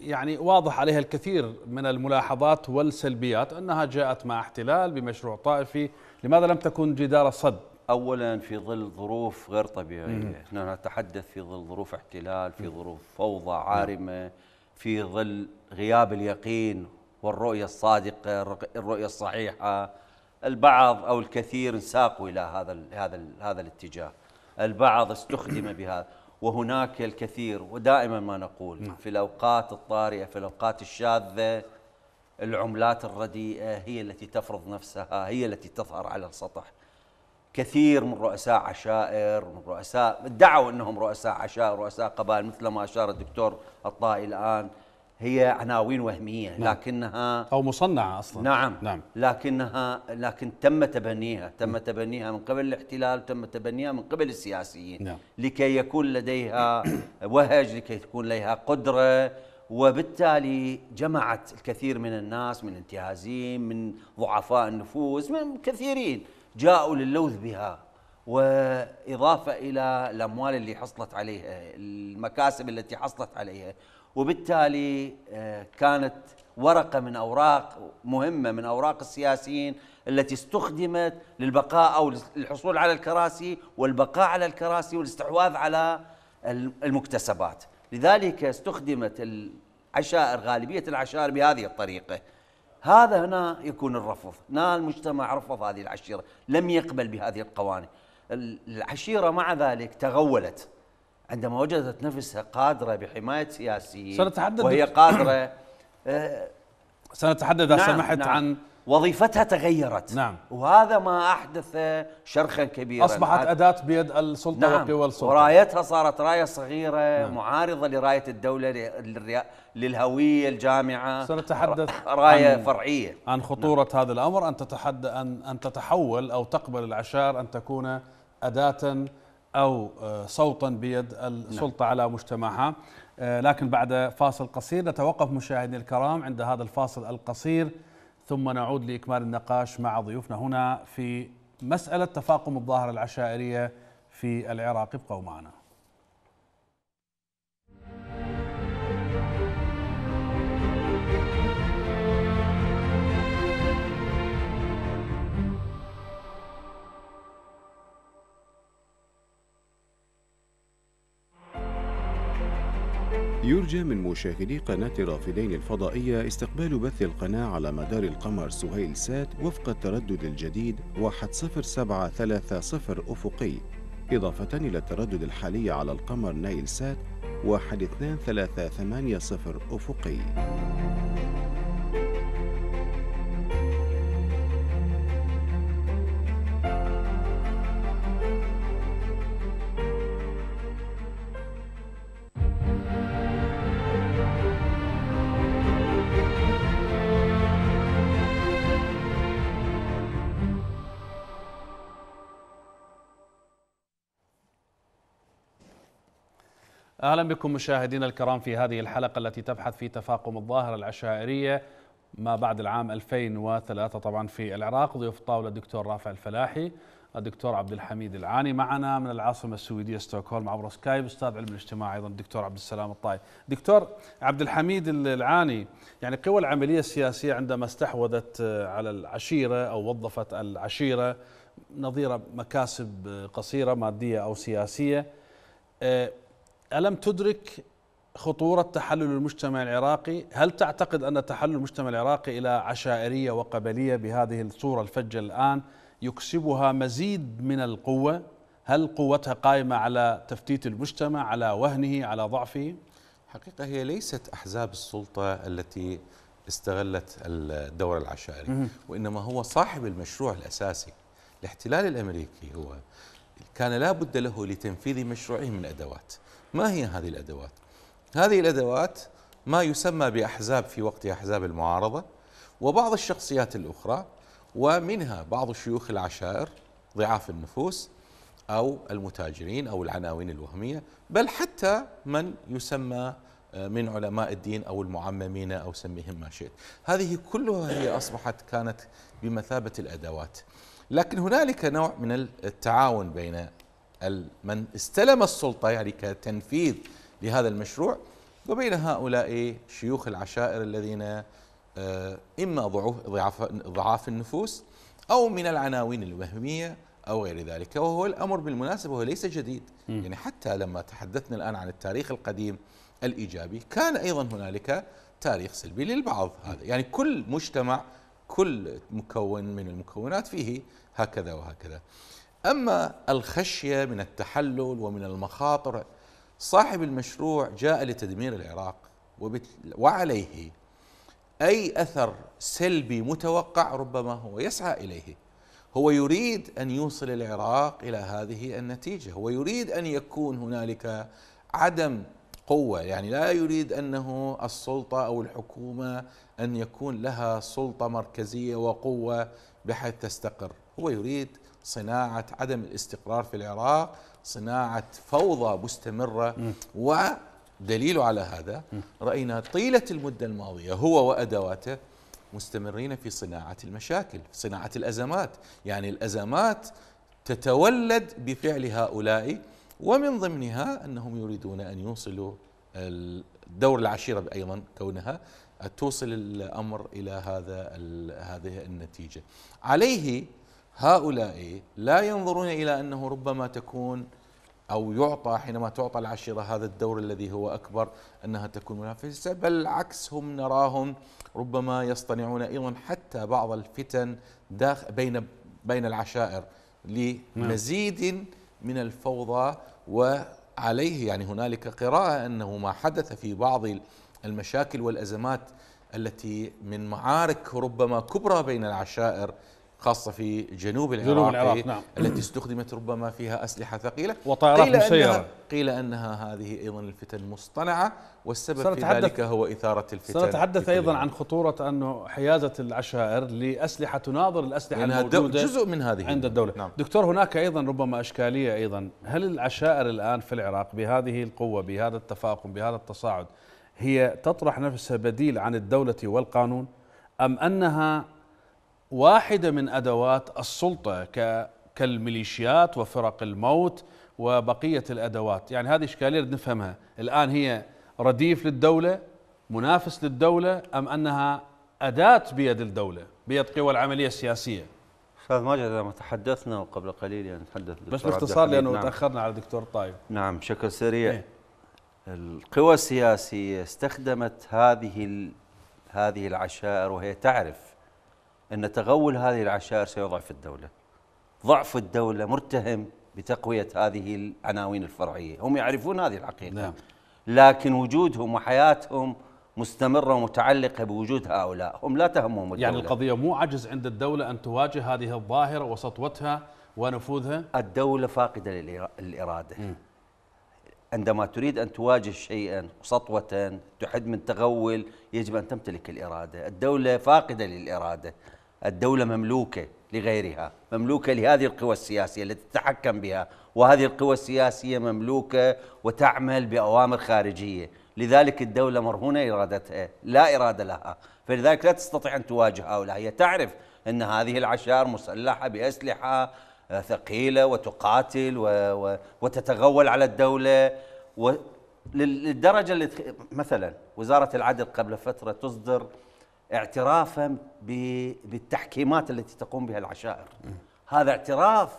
يعني واضح عليها الكثير من الملاحظات والسلبيات أنها جاءت مع احتلال بمشروع طائفي لماذا لم تكن جدار صد؟ اولا في ظل ظروف غير طبيعية، نحن نتحدث في ظل ظروف احتلال، في ظروف فوضى عارمة، في ظل غياب اليقين والرؤية الصادقة، الرؤية الصحيحة. البعض أو الكثير انساقوا إلى هذا هذا هذا الاتجاه. البعض استخدم بهذا وهناك الكثير ودائما ما نقول نعم. في الأوقات الطارئة في الأوقات الشاذة العملات الرديئة هي التي تفرض نفسها هي التي تظهر على السطح كثير من رؤساء عشائر من رؤساء ادعوا إنهم رؤساء عشائر رؤساء قبائل مثل ما أشار الدكتور الطائي الآن هي عناوين وهمية نعم. لكنها أو مصنعة أصلا. نعم. نعم. لكنها لكن تم تبنيها تم تبنيها من قبل الاحتلال تم تبنيها من قبل السياسيين. نعم. لكي يكون لديها (coughs) وهج لكي تكون لديها قدرة وبالتالي جمعت الكثير من الناس من انتهازين من ضعفاء النفوس من كثيرين جاءوا للوذ بها. وإضافة إلى الأموال اللي حصلت عليها المكاسب التي حصلت عليها. وبالتالي آه، كانت ورقة من أوراق مهمة من أوراق السياسيين التي استخدمت للبقاء أو للحصول على الكراسي والبقاء على الكراسي والاستحواذ على المكتسبات. لذلك استخدمت العشائر غالبية العشائر بهذه الطريقة. هذا هنا يكون الرفض. هنا المجتمع رفض هذه العشيرة. لم يقبل بهذه القوانين. العشيرة مع ذلك تغولت. عندما وجدت نفسها قادرة بحماية سياسيين سنتحدث وهي قادرة آه سنتحدث إذا نعم سمحت نعم. عن وظيفتها تغيرت. نعم. وهذا ما أحدث شرخا كبيرا. أصبحت أداة بيد السلطة نعم. وقوى السلطة. ورايتها صارت راية صغيرة نعم. معارضة لراية الدولة للهوية الجامعة. سنتحدث راية عن فرعية. عن خطورة نعم هذا الأمر. أن تتحدث أن أن تتحول أو تقبل العشائر أن تكون أداة أو آه، صوتا بيد السلطة نعم. على مجتمعها. آه، لكن بعد فاصل قصير نتوقف مشاهدينا الكرام عند هذا الفاصل القصير ثم نعود لإكمال النقاش مع ضيوفنا هنا في مسألة تفاقم الظاهرة العشائرية في العراق. ابقوا معنا. يرجى من مشاهدي قناة رافدين الفضائية استقبال بث القناة على مدار القمر سهيل سات وفق التردد الجديد 10730 أفقي. إضافة إلى التردد الحالي على القمر نايل سات 12380 أفقي. أهلا بكم مشاهدينا الكرام في هذه الحلقة التي تبحث في تفاقم الظاهرة العشائرية ما بعد العام 2003 طبعا في العراق ضيوف الطاوله الدكتور رافع الفلاحي الدكتور عبد الحميد العاني معنا من العاصمة السويدية ستوكهولم عبر سكايب أستاذ علم الاجتماع أيضا الدكتور عبد السلام الطاي دكتور عبد الحميد العاني يعني قوى العملية السياسية عندما استحوذت على العشيرة أو وظفت العشيرة نظير مكاسب قصيرة مادية أو سياسية ألم تدرك خطورة تحلل المجتمع العراقي؟ هل تعتقد أن تحلل المجتمع العراقي إلى عشائرية وقبلية بهذه الصورة الفجة الآن يكسبها مزيد من القوة؟ هل قوتها قائمة على تفتيت المجتمع على وهنه على ضعفه؟ حقيقة هي ليست أحزاب السلطة التي استغلت الدور العشائري وإنما هو صاحب المشروع الأساسي الاحتلال الأمريكي هو. كان لا بد له لتنفيذ مشروعه من أدوات. ما هي هذه الأدوات؟ هذه الأدوات ما يسمى بأحزاب في وقت أحزاب المعارضة وبعض الشخصيات الأخرى ومنها بعض شيوخ العشائر ضعاف النفوس أو المتاجرين أو العناوين الوهمية بل حتى من يسمى آه، من علماء الدين أو المعممين أو سميهم ما شئت هذه كلها هي أصبحت كانت بمثابة الأدوات لكن هنالك نوع من التعاون بين من استلم السلطة يعني كتنفيذ لهذا المشروع. وبين هؤلاء شيوخ العشائر الذين آه، إما ضعاف ضعاف النفوس أو من العناوين الوهمية أو غير ذلك. وهو الأمر بالمناسبة هو ليس جديد. م. يعني حتى لما تحدثنا الآن عن التاريخ القديم الإيجابي كان أيضا هنالك تاريخ سلبي للبعض. هذا يعني كل مجتمع كل مكون من المكونات فيه هكذا وهكذا. أما الخشية من التحلل ومن المخاطر صاحب المشروع جاء لتدمير العراق وعليه أي أثر سلبي متوقع ربما هو يسعى إليه. هو يريد أن يوصل العراق إلى هذه النتيجة. هو يريد أن يكون هنالك عدم قوة. يعني لا يريد أنه السلطة أو الحكومة أن يكون لها سلطة مركزية وقوة بحيث تستقر. هو يريد صناعة عدم الاستقرار في العراق صناعة فوضى مستمرة ودليل على هذا رأينا طيلة المدة الماضية هو وأدواته مستمرين في صناعة المشاكل في صناعة الأزمات. يعني الأزمات تتولد بفعل هؤلاء ومن ضمنها أنهم يريدون أن يوصلوا الدور العشيرة أيضا كونها توصل الأمر إلى هذا هذه النتيجة. عليه هؤلاء لا ينظرون إلى أنه ربما تكون أو يعطى حينما تعطى العشيرة هذا الدور الذي هو أكبر أنها تكون منافسة بل العكس هم نراهم ربما يصطنعون أيضا حتى بعض الفتن داخل بين بين العشائر لمزيد من الفوضى وعليه. يعني هنالك قراءة أنه ما حدث في بعض المشاكل والأزمات التي من معارك ربما كبرى بين العشائر خاصة في جنوب العراق, جنوب العراق نعم. التي استخدمت ربما فيها أسلحة ثقيلة. وطائرات قيل مسيرة. أنها قيل أنها هذه أيضا الفتن مصطنعة والسبب في ذلك هو إثارة الفتن سنتحدث أيضا عن خطورة أنه حيازة العشائر لأسلحة تناظر الأسلحة الموجودة جزء من هذه. عند الدولة. نعم. دكتور هناك أيضا ربما إشكالية أيضا. هل العشائر الآن في العراق بهذه القوة بهذا التفاقم بهذا التصاعد هي تطرح نفسها بديل عن الدولة والقانون؟ أم أنها واحدة من أدوات السلطة كالميليشيات وفرق الموت وبقية الأدوات. يعني هذه إشكالية نفهمها. الآن هي رديف للدولة منافس للدولة أم أنها أداة بيد الدولة بيد قوى العملية السياسية؟ أستاذ ماجد لما تحدثنا قبل قليل يعني نتحدث بس باختصار لأنه نعم. تأخرنا على الدكتور طايف نعم بشكل سريع. إيه؟ القوى السياسية استخدمت هذه هذه العشائر وهي تعرف أن تغول هذه العشائر سيضعف الدولة. ضعف الدولة مرتهم بتقوية هذه العناوين الفرعية. هم يعرفون هذه الحقيقة. نعم. لكن وجودهم وحياتهم مستمرة ومتعلقة بوجود هؤلاء. هم لا تهمهم الدولة. يعني القضية مو عجز عند الدولة أن تواجه هذه الظاهرة وسطوتها ونفوذها؟ الدولة فاقدة للإرادة. م. عندما تريد أن تواجه شيئا سطوة تحد من تغول يجب أن تمتلك الإرادة. الدولة فاقدة للإرادة. الدولة مملوكة لغيرها مملوكة لهذه القوى السياسية التي تتحكم بها وهذه القوى السياسية مملوكة وتعمل بأوامر خارجية. لذلك الدولة مرهونة إرادتها لا إرادة لها. فلذلك لا تستطيع أن تواجه هؤلاء. هي تعرف أن هذه العشائر مسلحة بأسلحة آه، ثقيلة وتقاتل و و وتتغول على الدولة. للدرجة اللي مثلا وزارة العدل قبل فترة تصدر اعترافا بالتحكيمات التي تقوم بها العشائر. هذا اعتراف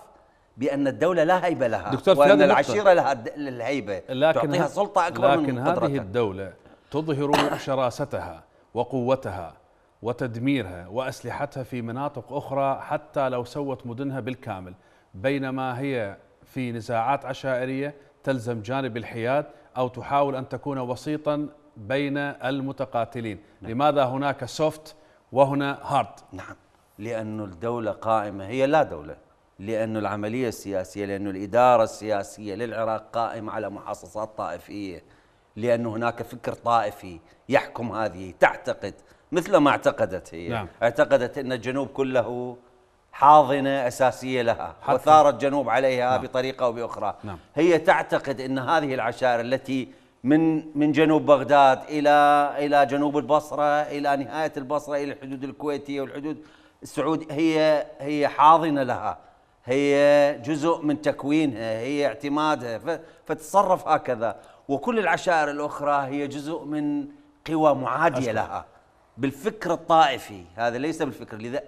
بأن الدولة لا هيبة لها دكتور وأن العشيرة لها الهيبة. لكن تعطيها سلطة أكبر لكن من هذه الدولة تظهر شراستها وقوتها وتدميرها وأسلحتها في مناطق أخرى حتى لو سوت مدنها بالكامل. بينما هي في نزاعات عشائرية تلزم جانب الحياد أو تحاول أن تكون وسيطا بين المتقاتلين نعم. لماذا هناك soft وهنا hard نعم لأن الدولة قائمة هي لا دولة لأن العملية السياسية لأن الإدارة السياسية للعراق قائمة على محاصصات طائفية لأن هناك فكر طائفي يحكم هذه تعتقد مثل ما اعتقدت هي نعم. اعتقدت أن الجنوب كله حاضنة أساسية لها وثار الجنوب عليها نعم. بطريقة أو بأخرى نعم. هي تعتقد أن هذه العشائر التي من من جنوب بغداد إلى إلى جنوب البصرة إلى نهاية البصرة إلى الحدود الكويتية والحدود السعودية. هي هي حاضنة لها. هي جزء من تكوينها هي اعتمادها. فتصرف هكذا. وكل العشائر الأخرى هي جزء من قوى معادية لها. بالفكر الطائفي هذا ليس بالفكر لذا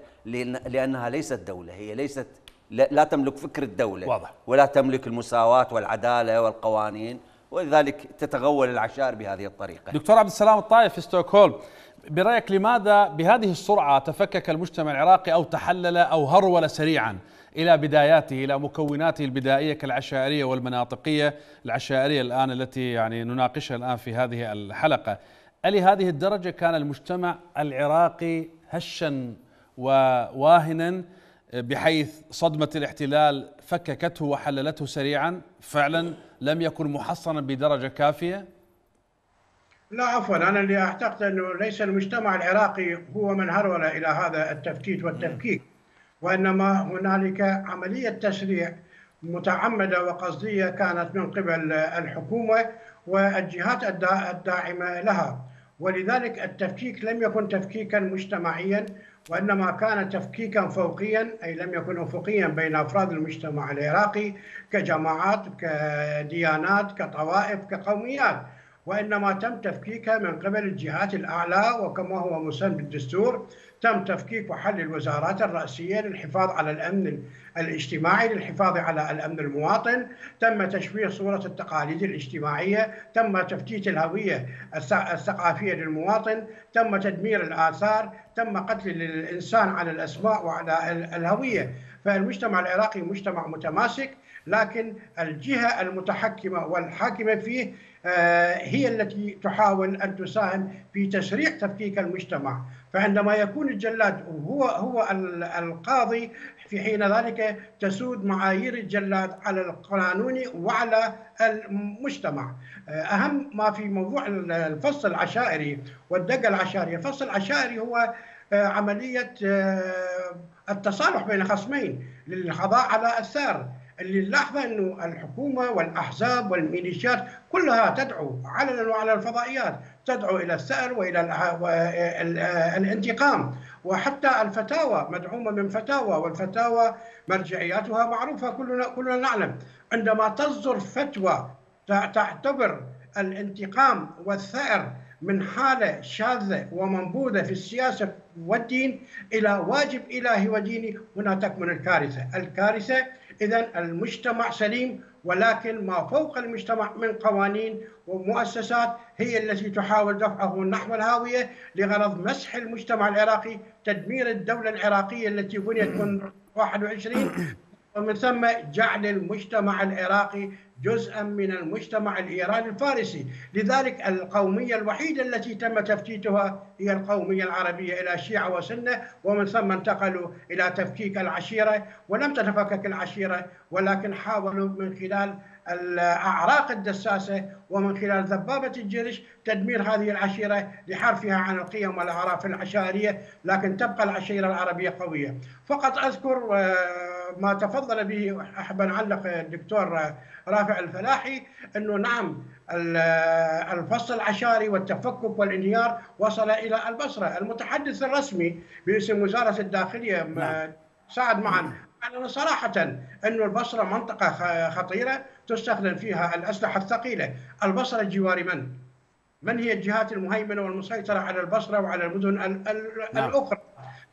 لأنها ليست دولة هي ليست لا تملك فكر الدولة. واضح. ولا تملك المساواة والعدالة والقوانين. ولذلك تتغول العشائر بهذه الطريقة. دكتور عبد السلام الطائف في ستوكهولم برأيك لماذا بهذه السرعة تفكك المجتمع العراقي أو تحلل أو هرول سريعا إلى بداياته إلى مكوناته البدائية كالعشائرية والمناطقية؟ العشائرية الآن التي يعني نناقشها الآن في هذه الحلقة. ألهذه الدرجة كان المجتمع العراقي هشا وواهنا بحيث صدمة الاحتلال فككته وحللته سريعا فعلا لم يكن محصنا بدرجة كافية؟ لا عفوا. أنا اللي أعتقد أنه ليس المجتمع العراقي هو من هرول إلى هذا التفتيت والتفكيك وإنما هنالك عملية تسريع متعمدة وقصدية كانت من قبل الحكومة والجهات الداعمة لها. ولذلك التفكيك لم يكن تفكيكا مجتمعيا وإنما كان تفكيكا فوقيا أي لم يكن أفقيا بين أفراد المجتمع العراقي كجماعات كديانات كطوائف كقوميات. وإنما تم تفكيكها من قبل الجهات الأعلى وكما هو مسن بالدستور تم تفكيك وحل الوزارات الرئيسية للحفاظ على الأمن الاجتماعي للحفاظ على الأمن المواطن تم تشويه صورة التقاليد الاجتماعية تم تفتيت الهوية الثقافية للمواطن تم تدمير الآثار تم قتل الإنسان على الأسماء وعلى الهوية. فالمجتمع العراقي مجتمع متماسك لكن الجهة المتحكمة والحاكمة فيه آه، هي التي تحاول أن تساهم في تسريع تفكيك المجتمع. فعندما يكون الجلاد هو هو القاضي في حين ذلك تسود معايير الجلاد على القانون وعلى المجتمع. آه، أهم ما في موضوع الفصل العشائري والدقة العشائرية. الفصل العشائري هو آه، عملية التصالح بين خصمين للقضاء على الثار اللي نلاحظه إنه الحكومة والأحزاب والميليشيات كلها تدعو علنا وعلى الفضائيات تدعو إلى الثأر وإلى الانتقام. وحتى الفتاوى مدعومة من فتاوى والفتاوى مرجعياتها معروفة كلنا كلنا نعلم. عندما تصدر فتوى تعتبر الانتقام والثأر من حالة شاذة ومنبوذة في السياسة والدين إلى واجب إلهي وديني هنا تكمن الكارثة. الكارثة إذا المجتمع سليم ولكن ما فوق المجتمع من قوانين ومؤسسات هي التي تحاول دفعه نحو الهاوية لغرض مسح المجتمع العراقي تدمير الدولة العراقية التي بنيت منذ 21 ومن ثم جعل المجتمع العراقي جزءا من المجتمع الإيراني الفارسي، لذلك القومية الوحيدة التي تم تفتيتها هي القومية العربية إلى شيعة وسنة ومن ثم انتقلوا إلى تفكيك العشيرة. ولم تتفكك العشيرة ولكن حاولوا من خلال الأعراق الدساسة ومن خلال ذبابة الجيش تدمير هذه العشيرة لحرفها عن القيم والأعراف العشائرية لكن تبقى العشيرة العربية قوية. فقط أذكر آه، ما تفضل به أحب أن أعلق الدكتور رافع الفلاحي أنه نعم الفصل العشائري والتفكك والانهيار وصل إلى البصرة المتحدث الرسمي باسم وزارة الداخلية نعم. سعد معا أعلن صراحة أن البصرة منطقة خطيرة تستخدم فيها الأسلحة الثقيلة البصرة جوار من؟ من هي الجهات المهيمنة والمسيطرة على البصرة وعلى المدن نعم. الأخرى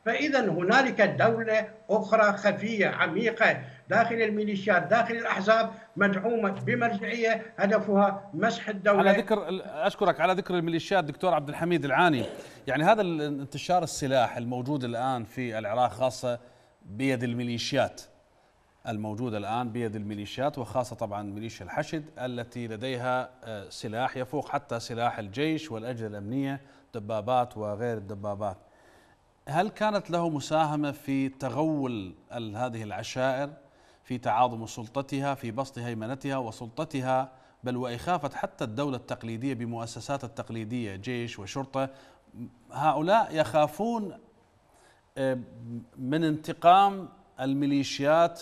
فإذا هنالك دولة أخرى خفية عميقة داخل الميليشيات داخل الأحزاب مدعومة بمرجعية هدفها مسح الدولة. على ذكر أشكرك على ذكر الميليشيات دكتور عبد الحميد العاني. يعني هذا انتشار السلاح الموجود الآن في العراق خاصة بيد الميليشيات. الموجودة الآن بيد الميليشيات وخاصة طبعا ميليشيا الحشد التي لديها آه، سلاح يفوق حتى سلاح الجيش والأجهزة الأمنية دبابات وغير الدبابات. هل كانت له مساهمة في تغول هذه العشائر في تعاظم سلطتها في بسط هيمنتها وسلطتها؟ بل وإخافة حتى الدولة التقليدية بمؤسسات التقليدية جيش وشرطة هؤلاء يخافون آه، من انتقام الميليشيات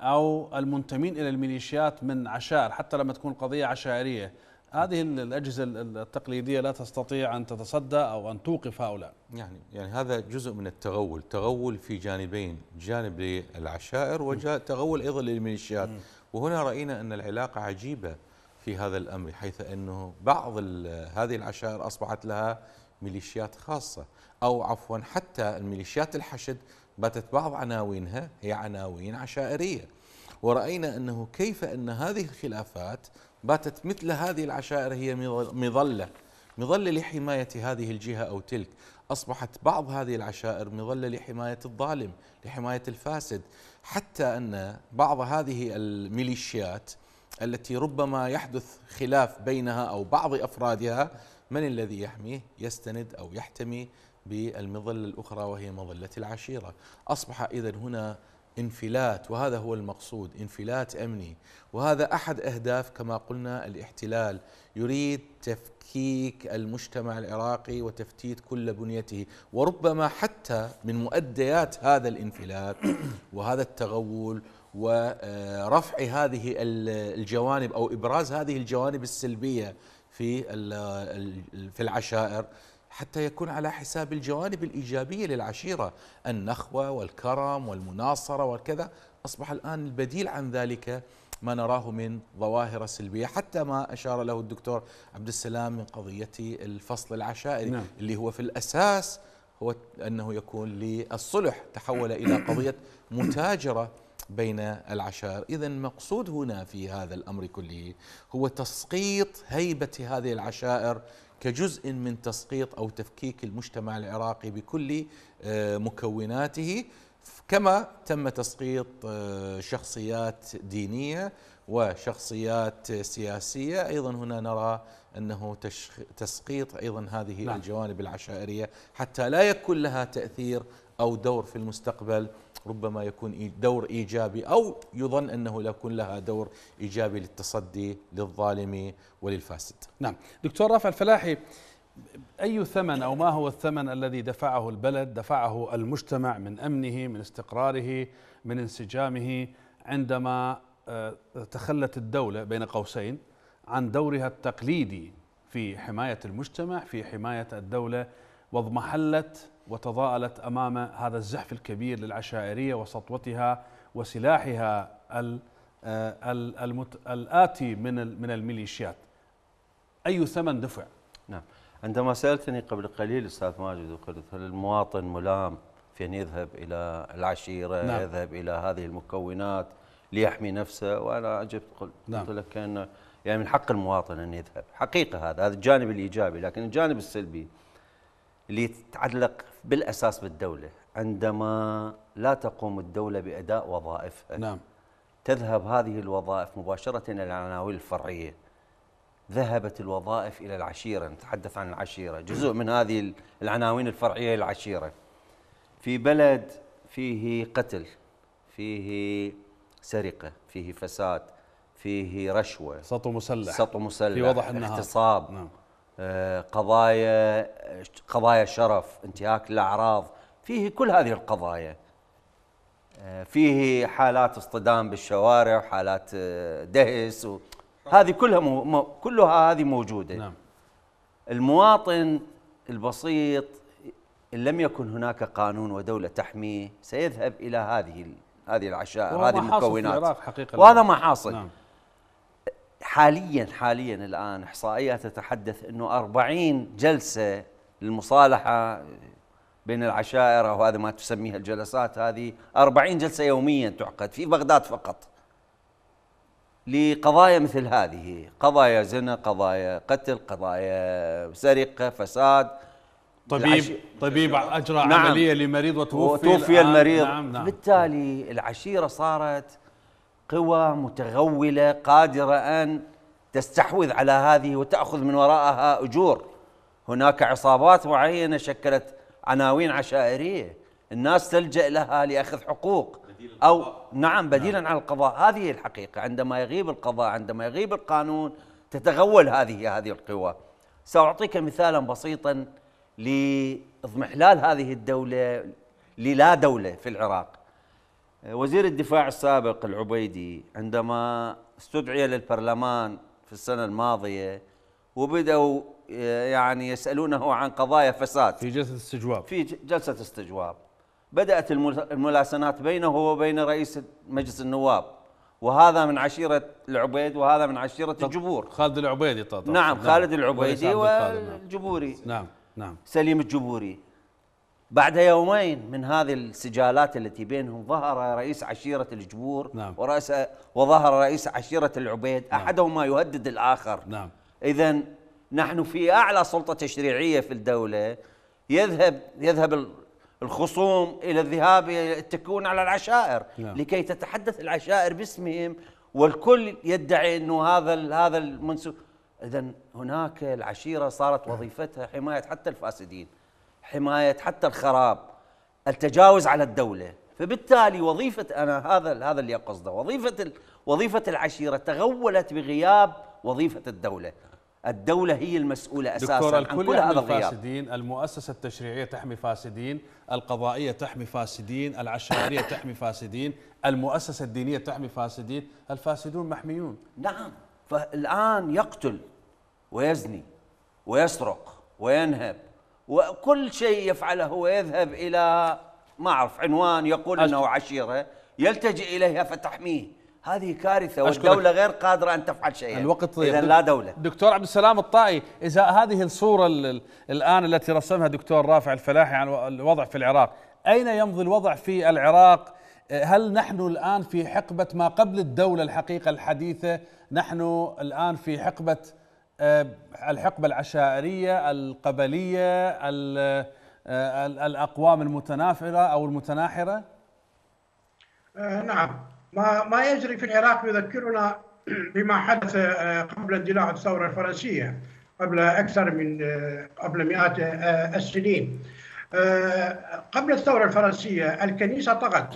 أو المنتمين إلى الميليشيات من عشائر حتى لما تكون قضية عشائرية. هذه الأجهزة التقليدية لا تستطيع أن تتصدى أو أن توقف هؤلاء. يعني يعني هذا جزء من التغول تغول في جانبين جانب للعشائر وتغول أيضا للميليشيات. وهنا رأينا أن العلاقة عجيبة في هذا الأمر حيث أنه بعض هذه العشائر أصبحت لها ميليشيات خاصة أو عفوا حتى الميليشيات الحشد باتت بعض عناوينها هي عناوين عشائرية. ورأينا أنه كيف أن هذه الخلافات باتت مثل هذه العشائر هي مظلة. مظلة لحماية هذه الجهة أو تلك. أصبحت بعض هذه العشائر مظلة لحماية الظالم لحماية الفاسد. حتى أن بعض هذه الميليشيات التي ربما يحدث خلاف بينها أو بعض أفرادها من الذي يحميه؟ يستند أو يحتمي بالمظلة الأخرى وهي مظلة العشيرة. أصبح إذا هنا انفلات وهذا هو المقصود انفلات أمني. وهذا أحد أهداف كما قلنا الاحتلال. يريد تفكيك المجتمع العراقي وتفتيت كل بنيته. وربما حتى من مؤديات هذا الانفلات (coughs) وهذا التغول ورفع هذه الجوانب أو إبراز هذه الجوانب السلبية في في العشائر. حتى يكون على حساب الجوانب الإيجابية للعشيرة. النخوة والكرم والمناصرة والكذا. أصبح الآن البديل عن ذلك ما نراه من ظواهر سلبية. حتى ما أشار له الدكتور عبد السلام من قضية الفصل العشائري نعم. اللي هو في الأساس هو أنه يكون للصلح تحول إلى قضية متاجرة بين العشائر. إذا المقصود هنا في هذا الأمر كله هو تسقيط هيبة هذه العشائر كجزء من تسقيط أو تفكيك المجتمع العراقي بكل آه، مكوناته كما تم تسقيط آه، شخصيات دينية وشخصيات سياسية أيضا هنا نرى أنه تسقيط أيضا هذه نعم. الجوانب العشائرية حتى لا يكون لها تأثير أو دور في المستقبل ربما يكون دور إيجابي أو يظن أنه يكون لها دور إيجابي للتصدي للظالم وللفاسد. نعم، دكتور رافع الفلاحي أي ثمن أو ما هو الثمن الذي دفعه البلد، دفعه المجتمع من أمنه، من استقراره، من انسجامه عندما آه، تخلت الدولة بين قوسين عن دورها التقليدي في حماية المجتمع، في حماية الدولة واضمحلت وتضاءلت أمام هذا الزحف الكبير للعشائرية وسطوتها وسلاحها آه، الآتي من من الميليشيات. أي ثمن دفع؟ نعم. عندما سألتني قبل قليل أستاذ ماجد وقلت هل المواطن ملام في أن يذهب إلى العشيرة نعم. يذهب إلى هذه المكونات ليحمي نفسه وأنا اجبت قلت, نعم. قلت لك أن يعني من حق المواطن أن يذهب، حقيقة هذا هذا الجانب الإيجابي لكن الجانب السلبي اللي تتعلق بالأساس بالدولة عندما لا تقوم الدولة بأداء وظائفها نعم. تذهب هذه الوظائف مباشرة إلى العناوين الفرعية. ذهبت الوظائف إلى العشيرة نتحدث عن العشيرة جزء من هذه العناوين الفرعية للعشيره في بلد فيه قتل فيه سرقة فيه فساد فيه رشوة. سطو مسلح. سطو مسلح في وضح النهار. اغتصاب نعم. قضايا قضايا شرف انتهاك الاعراض فيه كل هذه القضايا. آه، فيه حالات اصطدام بالشوارع حالات آه، دهس هذه كلها مو كلها هذه موجودة. نعم. المواطن البسيط إن لم يكن هناك قانون ودولة تحميه سيذهب إلى هذه هذه العشائر هذه المكونات. وهذا ما حاصل. نعم. حاليا حاليا الآن إحصائيات تتحدث أنه 40 جلسة للمصالحة بين العشائر أو هذا ما تسميها الجلسات هذه 40 جلسة يوميا تعقد في بغداد فقط. لقضايا مثل هذه قضايا زنا قضايا قتل قضايا سرقة فساد. طبيب طبيب أجرى نعم. عملية لمريض وتوفي وتوفي المريض. نعم نعم. بالتالي العشيرة صارت قوى متغولة قادرة أن تستحوذ على هذه وتأخذ من وراءها أجور. هناك عصابات معينة شكلت عناوين عشائرية. الناس تلجأ لها لأخذ حقوق. أو نعم بديلا نعم. عن القضاء. هذه الحقيقة. عندما يغيب القضاء عندما يغيب القانون تتغول هذه هذه القوى. سأعطيك مثالا بسيطا لإضمحلال هذه الدولة للا دولة في العراق. وزير الدفاع السابق العبيدي عندما استدعي للبرلمان في السنة الماضية وبدأوا يعني يسألونه عن قضايا فساد. في جلسة استجواب. في جلسة استجواب. بدأت الملاسنات بينه وبين رئيس مجلس النواب. وهذا من عشيرة العبيد وهذا من عشيرة الجبور خالد العبيدي طبعا. نعم خالد العبيدي نعم. والجبوري نعم نعم. سليم الجبوري بعد يومين من هذه السجالات التي بينهم ظهر رئيس عشيرة الجبور نعم. ورئيس وظهر رئيس عشيرة العبيد أحدهما يهدد الآخر. نعم. إذا نحن في أعلى سلطة تشريعية في الدولة يذهب يذهب ال- الخصوم إلى الذهاب التكون على العشائر. نعم. لكي تتحدث العشائر باسمهم والكل يدعي أنه هذا هذا المنسوب. إذا هناك العشيرة صارت وظيفتها حماية حتى الفاسدين. حماية حتى الخراب التجاوز على الدولة. فبالتالي وظيفة أنا هذا هذا اللي أقصده. وظيفة ال- وظيفة العشيرة تغولت بغياب وظيفة الدولة. الدولة هي المسؤولة دكتور أساسا عن كل هذا الغياب. فاسدين المؤسسة التشريعية تحمي فاسدين القضائية تحمي فاسدين العشائرية تحمي فاسدين المؤسسة الدينية تحمي فاسدين. الفاسدون محميون. نعم. فالآن يقتل ويزني ويسرق وينهب وكل شيء يفعله ويذهب إلى ما أعرف عنوان يقول أشكر. أنه عشيرة يلتجئ إليها فتحميه. هذه كارثة. والدولة غير قادرة أن تفعل شيئا. الوقت طيب. إذا لا دولة. دكتور عبد السلام الطائي إذا هذه الصورة ال- ال- الآن التي رسمها دكتور رافع الفلاحي عن الو- الوضع في العراق أين يمضي الوضع في العراق؟ آه، هل نحن الآن في حقبة ما قبل الدولة الحقيقة الحديثة؟ نحن الآن في حقبة الحقبة العشائرية القبلية ال- آه، ال- الأقوام المتنافرة أو المتناحرة؟ آه، نعم. ما ما يجري في العراق يذكرنا (clears throat) بما حدث آه، قبل اندلاع الثورة الفرنسية قبل أكثر من آه، قبل مئات آه، السنين. آه، قبل الثورة الفرنسية الكنيسة طغت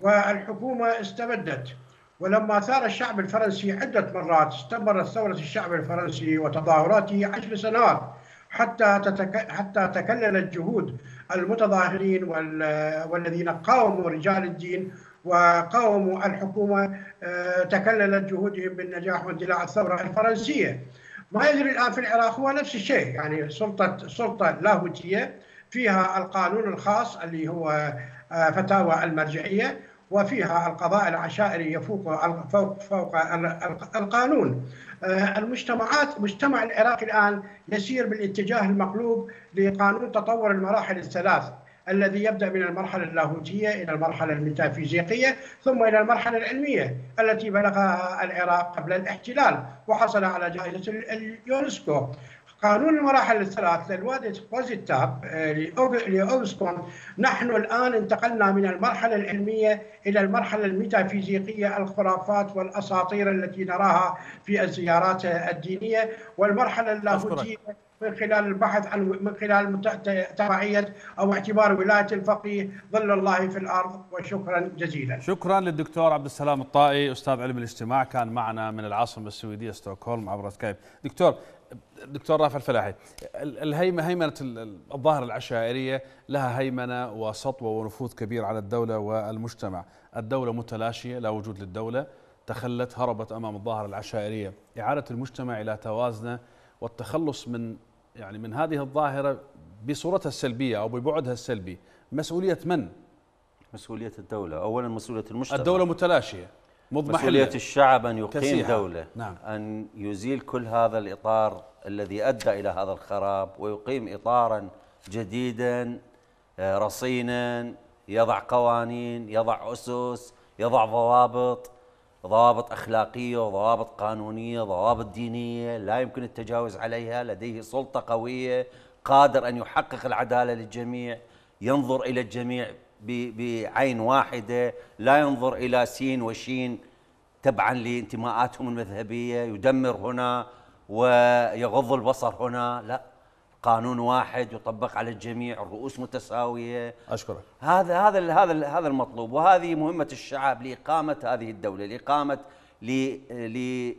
والحكومة استبدت ولما ثار الشعب الفرنسي عدة مرات استمرت ثورة الشعب الفرنسي وتظاهراته عشر سنوات حتى تتك... حتى تكللت جهود المتظاهرين وال... والذين قاوموا رجال الدين وقاوموا الحكومة آه، تكللت جهودهم بالنجاح واندلاع الثورة الفرنسية. ما يجري الآن في العراق هو نفس الشيء يعني سلطة سلطة لاهوتية فيها القانون الخاص اللي هو آه، فتاوى المرجعية وفيها القضاء العشائري يفوق فوق فوق القانون. آه، المجتمعات مجتمع العراق الآن يسير بالاتجاه المقلوب لقانون تطور المراحل الثلاث الذي يبدأ من المرحلة اللاهوتية إلى المرحلة الميتافيزيقية ثم إلى المرحلة العلمية التي بلغها العراق قبل الاحتلال وحصل على جائزة ال- اليونسكو. قانون المراحل الثلاث للوادي وزيتاب لأوغسكون نحن الآن انتقلنا من المرحلة العلمية إلى المرحلة الميتافيزيقية الخرافات والأساطير التي نراها في الزيارات الدينية والمرحلة اللاهوتية من خلال البحث عن من خلال تبعية أو اعتبار ولاية الفقيه ظل الله في الأرض وشكرا جزيلا. شكرا للدكتور عبد السلام الطائي أستاذ علم الاجتماع كان معنا من العاصمة السويدية ستوكهولم عبر سكايب. دكتور دكتور رافع الفلاحي ال- الهيمه هيمنة ال- ال- الظاهرة العشائرية لها هيمنة وسطوة ونفوذ كبير على الدولة والمجتمع. الدولة متلاشية لا وجود للدولة تخلت هربت أمام الظاهرة العشائرية. إعادة المجتمع إلى توازنه والتخلص من يعني من هذه الظاهرة بصورتها السلبية أو ببعدها السلبي. مسؤولية من؟ مسؤولية الدولة. أولا مسؤولية المجتمع. الدولة متلاشية. مضمحلة مسؤولية الشعب أن يقيم كسيحة. دولة نعم. أن يزيل كل هذا الإطار الذي أدى إلى هذا الخراب ويقيم إطارا جديدا آه، رصينا يضع قوانين يضع أسس يضع ضوابط ضوابط أخلاقية وضوابط قانونية ضوابط دينية لا يمكن التجاوز عليها لديه سلطة قوية قادر أن يحقق العدالة للجميع ينظر إلى الجميع بعين واحدة لا ينظر إلى سين وشين تبعا لانتماءاتهم المذهبية يدمر هنا ويغض البصر هنا لا. قانون واحد يطبق على الجميع الرؤوس متساوية. أشكرك. هذا هذا هذا هذا المطلوب. وهذه مهمة الشعب لإقامة هذه الدولة لإقامة ل-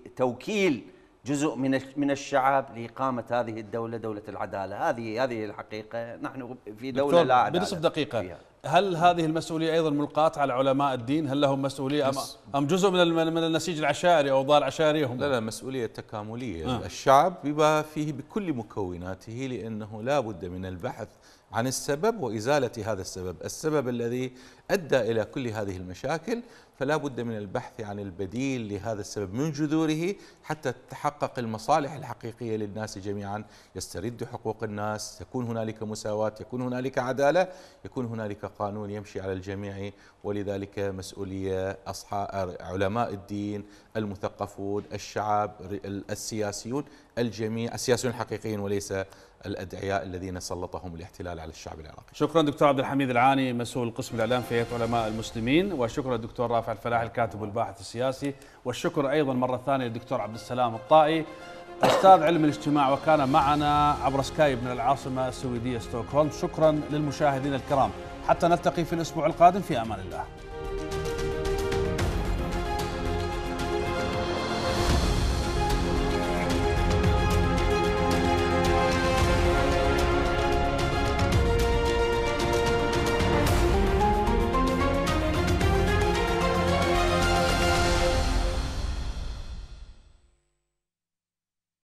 لتوكيل جزء من من الشعب لإقامة هذه الدولة دولة العدالة. هذه هذه الحقيقة. نحن في دولة دكتور لا عدالة بنصف دقيقة. فيها. هل هذه المسؤولية أيضا ملقاة على علماء الدين؟ هل لهم مسؤولية أم, أم جزء من من النسيج العشائري أو الظاهر العشائري هم لا لا مسؤولية تكاملية. آه. الشعب بما فيه بكل مكوناته لأنه لا بد من البحث عن السبب وإزالة هذا السبب. السبب الذي أدى إلى كل هذه المشاكل فلا بد من البحث عن البديل لهذا السبب من جذوره حتى تتحقق المصالح الحقيقية للناس جميعا. يسترد حقوق الناس يكون هنالك مساواة يكون هنالك عدالة يكون هنالك قانون يمشي على الجميع. ولذلك مسؤولية أصحاب علماء الدين المثقفون الشعب السياسيون الجميع السياسيون الحقيقيين وليس الأدعياء الذين سلطهم الاحتلال على الشعب العراقي. شكرا دكتور عبد الحميد العاني مسؤول قسم الإعلام في هيئة علماء المسلمين وشكرا دكتور رافع الفلاح الكاتب والباحث السياسي والشكر أيضا مرة ثانية للدكتور عبد السلام الطائي أستاذ علم الاجتماع وكان معنا عبر سكايب من العاصمة السويدية ستوكهولم شكرا للمشاهدين الكرام حتى نلتقي في الأسبوع القادم في أمان الله.